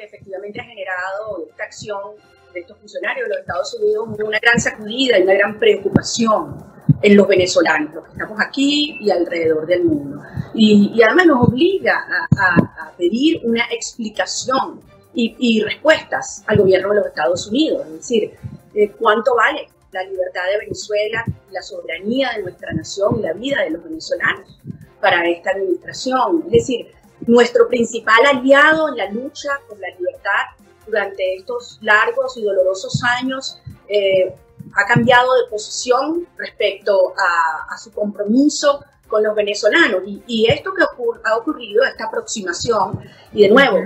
que efectivamente ha generado esta acción de estos funcionarios de los Estados Unidos una gran sacudida y una gran preocupación en los venezolanos, los que estamos aquí y alrededor del mundo. Y, además nos obliga a, pedir una explicación y, respuestas al gobierno de los Estados Unidos, es decir, eh, cuánto vale la libertad de Venezuela, la soberanía de nuestra nación y la vida de los venezolanos para esta administración. Es decir, nuestro principal aliado en la lucha por la libertad durante estos largos y dolorosos años eh, ha cambiado de posición respecto a, su compromiso con los venezolanos. Y, esto que ha ocurrido, esta aproximación, y de nuevo,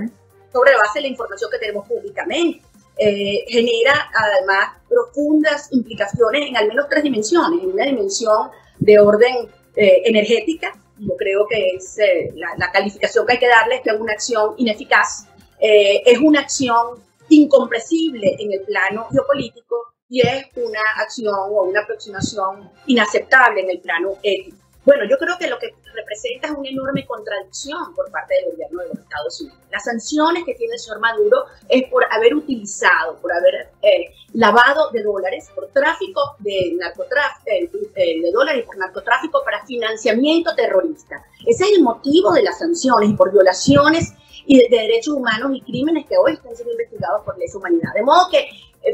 sobre base de la información que tenemos públicamente, eh, genera además profundas implicaciones en al menos tres dimensiones. En una dimensión de orden eh, energética, yo creo que es eh, la, calificación que hay que darle, que es una acción ineficaz, es una acción incomprensible en el plano geopolítico y es una acción o una aproximación inaceptable en el plano ético. Bueno, yo creo que lo que representa es una enorme contradicción por parte del gobierno de los Estados Unidos. Las sanciones que tiene el señor Maduro es por haber utilizado, por haber eh, lavado de dólares, por tráfico de, narcotráfico, eh, eh, de dólares por narcotráfico para financiamiento terrorista. Ese es el motivo de las sanciones y por violaciones y de, derechos humanos y crímenes que hoy están siendo investigados por lesa humanidad. De modo que,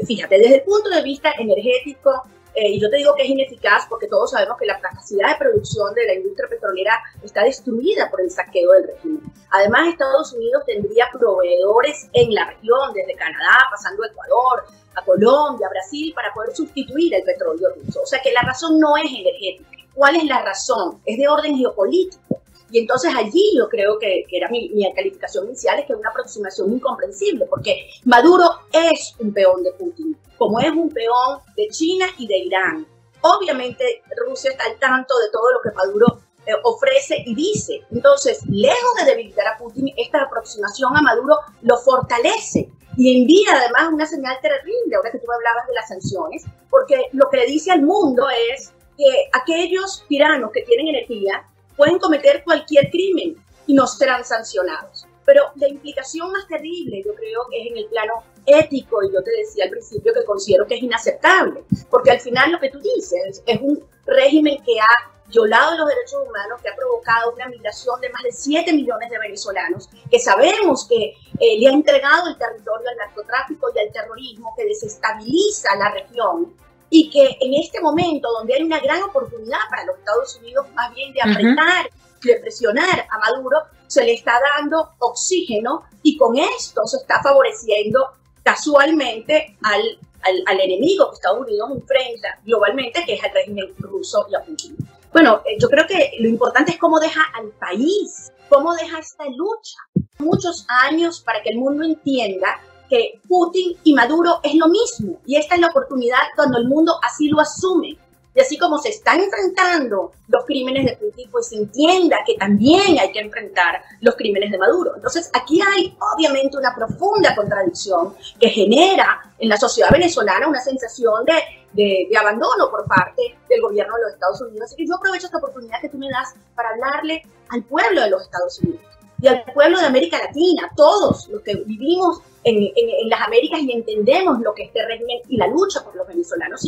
fíjate, desde el punto de vista energético, eh, y yo te digo que es ineficaz porque todos sabemos que la capacidad de producción de la industria petrolera está destruida por el saqueo del régimen. Además, Estados Unidos tendría proveedores en la región, desde Canadá, pasando a Ecuador, a Colombia, a Brasil, para poder sustituir el petróleo ruso. O sea que la razón no es energética. ¿Cuál es la razón? Es de orden geopolítico. Y entonces allí yo creo que, que era mi, mi, calificación inicial, es que es una aproximación incomprensible, porque Maduro es un peón de Putin como es un peón de China y de Irán. Obviamente Rusia está al tanto de todo lo que Maduro eh, ofrece y dice. Entonces, lejos de debilitar a Putin, esta aproximación a Maduro lo fortalece y envía además una señal terrible, ahora que tú hablabas de las sanciones, porque lo que le dice al mundo es que aquellos tiranos que tienen energía pueden cometer cualquier crimen y no serán sancionados. Pero la implicación más terrible, yo creo, es en el plano ético, y yo te decía al principio que considero que es inaceptable, porque al final lo que tú dices es un régimen que ha violado los derechos humanos, que ha provocado una migración de más de 7 millones de venezolanos, que sabemos que eh, le ha entregado el territorio al narcotráfico y al terrorismo, que desestabiliza la región y que en este momento donde hay una gran oportunidad para los Estados Unidos más bien de apretar, de presionar a Maduro, se le está dando oxígeno y con esto se está favoreciendo casualmente al, al, enemigo que Estados Unidos enfrenta globalmente, que es el régimen ruso y a Putin. Bueno, eh, yo creo que lo importante es cómo deja al país, cómo deja esta lucha. Muchos años para que el mundo entienda que Putin y Maduro es lo mismo y esta es la oportunidad cuando el mundo así lo asume y así como se están enfrentando los crímenes de Putin, pues se entienda que también hay que enfrentar los crímenes de Maduro. Entonces, aquí hay obviamente una profunda contradicción que genera en la sociedad venezolana una sensación de, de, abandono por parte del gobierno de los Estados Unidos. Así que yo aprovecho esta oportunidad que tú me das para hablarle al pueblo de los Estados Unidos y al pueblo de América Latina, todos los que vivimos en, en, las Américas y entendemos lo que este régimen y la lucha por los venezolanos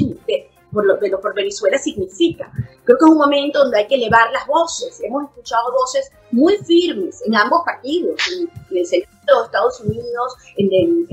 por lo por Venezuela significa. Creo que es un momento donde hay que elevar las voces. Hemos escuchado voces muy firmes en ambos partidos, en, el Senado de Estados Unidos, en,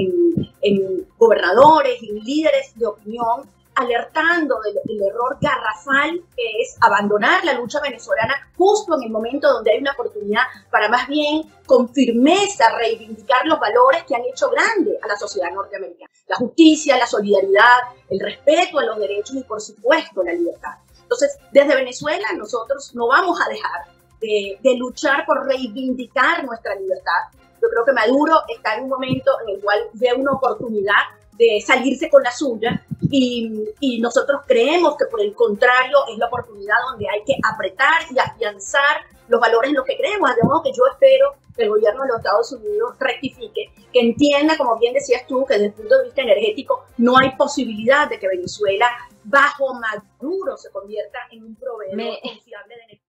en gobernadores y líderes de opinión, alertando del, error garrafal que es abandonar la lucha venezolana justo en el momento donde hay una oportunidad para más bien con firmeza reivindicar los valores que han hecho grande a la sociedad norteamericana. La justicia, la solidaridad, el respeto a los derechos y por supuesto la libertad. Entonces, desde Venezuela nosotros no vamos a dejar de, de luchar por reivindicar nuestra libertad. Yo creo que Maduro está en un momento en el cual ve una oportunidad de salirse con la suya y, y, nosotros creemos que por el contrario es la oportunidad donde hay que apretar y afianzar los valores en los que creemos, de modo que yo espero que el gobierno de los Estados Unidos rectifique, que entienda, como bien decías tú, que desde el punto de vista energético no hay posibilidad de que Venezuela bajo Maduro se convierta en un proveedor confiable de energía.